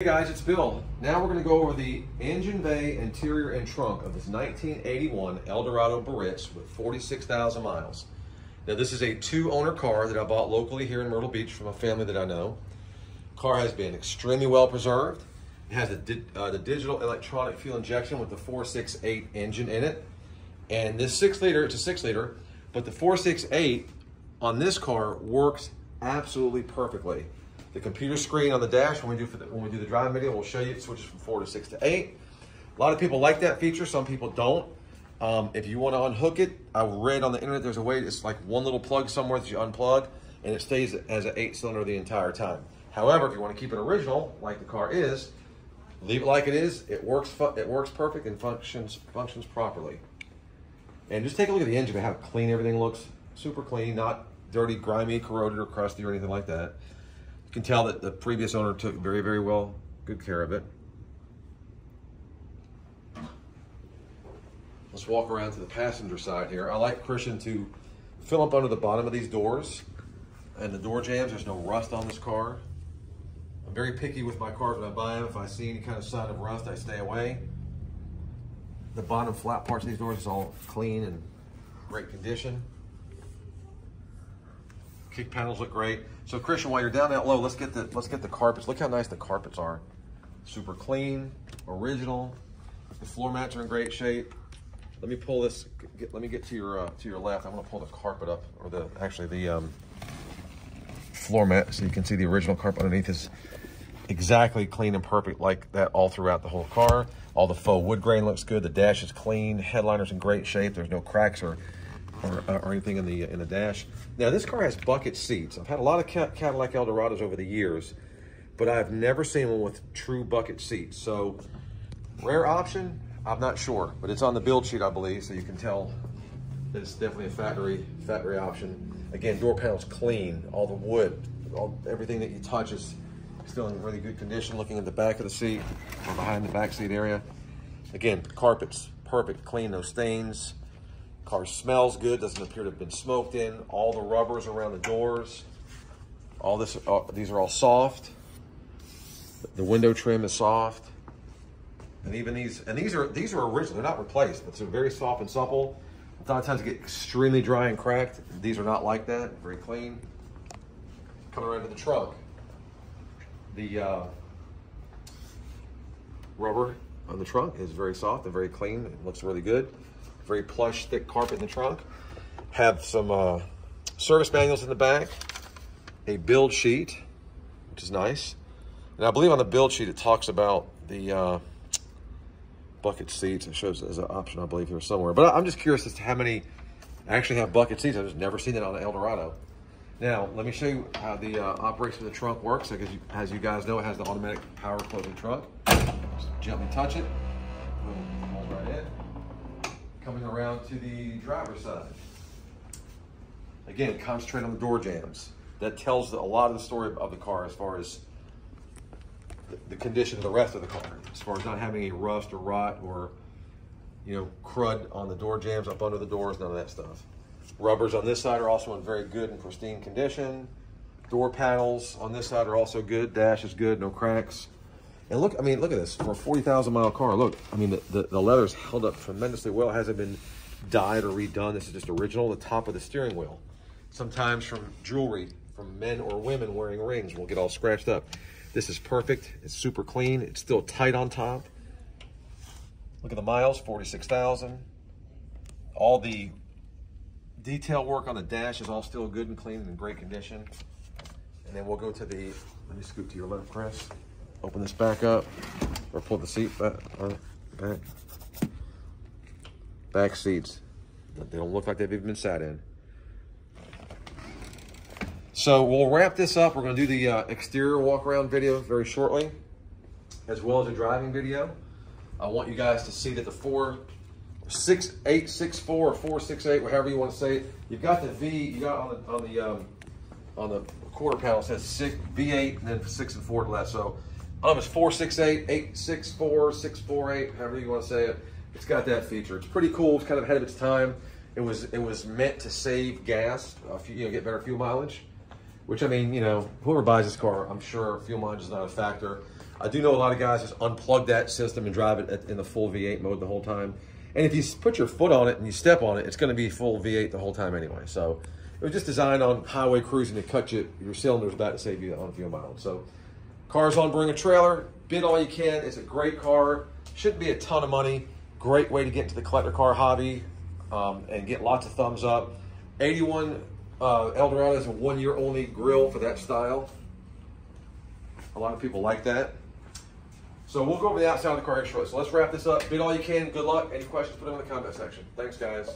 Hey guys, it's Bill. Now we're going to go over the engine bay, interior, and trunk of this 1981 Eldorado Biarritz with 46,000 miles. Now this is a two-owner car that I bought locally here in Myrtle Beach from a family that I know. Car has been extremely well preserved. It has the, uh, the digital electronic fuel injection with the 468 engine in it. And this six liter, it's a six liter, but the 468 on this car works absolutely perfectly. The computer screen on the dash, when we do the, when we do the driving video, we'll show you it switches from four to six to eight. A lot of people like that feature, some people don't. Um, if you want to unhook it, I read on the internet there's a way, it's like one little plug somewhere that you unplug and it stays as an eight cylinder the entire time. However, if you want to keep it original, like the car is, leave it like it is. It works it works perfect and functions functions properly. And just take a look at the engine, how clean everything looks. Super clean, not dirty, grimy, corroded, or crusty, or anything like that. You can tell that the previous owner took very, very well, good care of it. Let's walk around to the passenger side here. I like Christian to fill up under the bottom of these doors and the door jambs. There's no rust on this car. I'm very picky with my cars when I buy them. If I see any kind of sign of rust, I stay away. The bottom flat parts of these doors is all clean and great condition. Kick panels look great. So Christian, while you're down that low, let's get the let's get the carpets. Look how nice the carpets are. Super clean, original. The floor mats are in great shape. Let me pull this. Get, let me get to your uh, to your left. I'm to pull the carpet up, or the actually the um, floor mat, so you can see the original carpet underneath is exactly clean and perfect like that all throughout the whole car. All the faux wood grain looks good. The dash is clean. Headliner's in great shape. There's no cracks or or, uh, or, anything in the in the dash. Now this car has bucket seats. I've had a lot of Cadillac Eldorados over the years, but I've never seen one with true bucket seats. So rare option, I'm not sure, but it's on the build sheet, I believe, so you can tell that it's definitely a factory factory option. Again, door panels clean, all the wood, all everything that you touch is still in really good condition. Looking at the back of the seat or behind the back seat area. Again, carpets perfect, clean, no stains. Car smells good, doesn't appear to have been smoked in. All the rubbers around the doors, all this, uh, these are all soft. The window trim is soft. And even these, and these are these are original, they're not replaced, but they're very soft and supple. A lot of times get extremely dry and cracked. These are not like that, very clean. Coming around to the trunk. The uh, rubber on the trunk is very soft and very clean. It looks really good very plush, thick carpet in the trunk. Have some uh, service manuals in the back, a build sheet, which is nice. And I believe on the build sheet, it talks about the uh, bucket seats. It shows as an option, I believe, here somewhere. But I'm just curious as to how many actually have bucket seats. I've just never seen that on an Eldorado. Now, let me show you how the uh, operation of the trunk works. Because as you guys know, it has the automatic power closing trunk. Just gently touch it. Coming around to the driver's side. Again, concentrate on the door jambs. That tells a lot of the story of the car as far as the condition of the rest of the car, as far as not having any rust or rot or, you know, crud on the door jambs, up under the doors, none of that stuff. Rubbers on this side are also in very good and pristine condition. Door panels on this side are also good. Dash is good, no cracks. And look, I mean, look at this. For a 40,000 mile car, look, I mean, the, the, the leather's held up tremendously well. It hasn't been dyed or redone. This is just original. The top of the steering wheel. Sometimes from jewelry, from men or women wearing rings, will get all scratched up. This is perfect. It's super clean. It's still tight on top. Look at the miles, 46,000. All the detail work on the dash is all still good and clean and in great condition. And then we'll go to the, let me scoot to your left, Chris open this back up or pull the seat back, back. Back seats. They don't look like they've even been sat in. So we'll wrap this up. We're going to do the uh, exterior walk around video very shortly, as well as a driving video. I want you guys to see that the four, six, eight, six, four, or four, six, eight, whatever you want to say it. You've got the V. You got on the on the um, on the quarter panel says six V8 and then six and four to that. So um, it's 468, 864, 648, however you want to say it. It's got that feature. It's pretty cool. It's kind of ahead of its time. It was it was meant to save gas, uh, you know, get better fuel mileage. Which I mean, you know, whoever buys this car, I'm sure fuel mileage is not a factor. I do know a lot of guys just unplug that system and drive it in the full V8 mode the whole time. And if you put your foot on it and you step on it, it's going to be full V8 the whole time anyway. So it was just designed on highway cruising to cut you, your cylinders back to save you on fuel mileage. So cars on bring a trailer, bid all you can. It's a great car. Shouldn't be a ton of money. Great way to get into the collector car hobby um, and get lots of thumbs up. 81 uh, Eldorado is a one year only grill for that style. A lot of people like that. So we'll go over the outside of the car shortly. So let's wrap this up. Bid all you can. Good luck. Any questions, put them in the comment section. Thanks, guys.